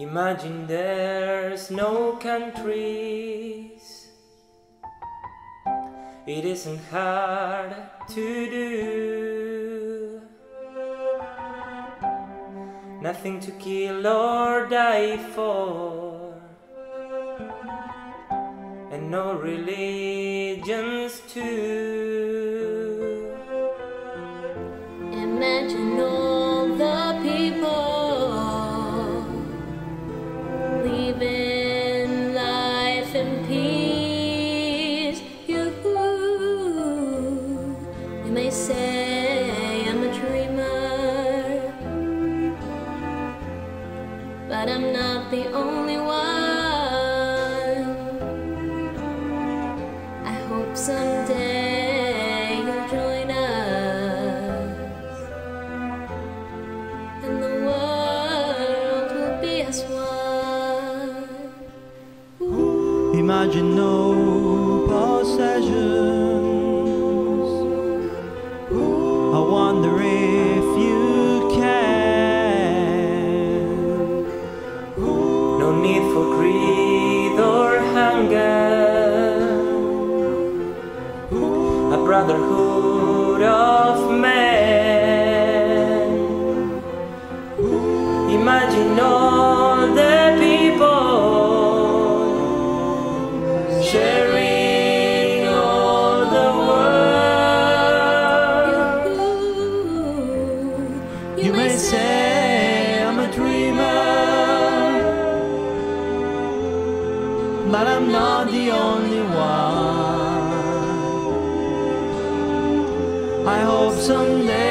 Imagine there's no countries. It isn't hard to do. Nothing to kill or die for. And no religions too. You may say I'm a dreamer, but I'm not the only one. I hope someday you'll join us, and the world will be as one. Imagine no brotherhood of men. Imagine all the but I'm not the only one. I hope someday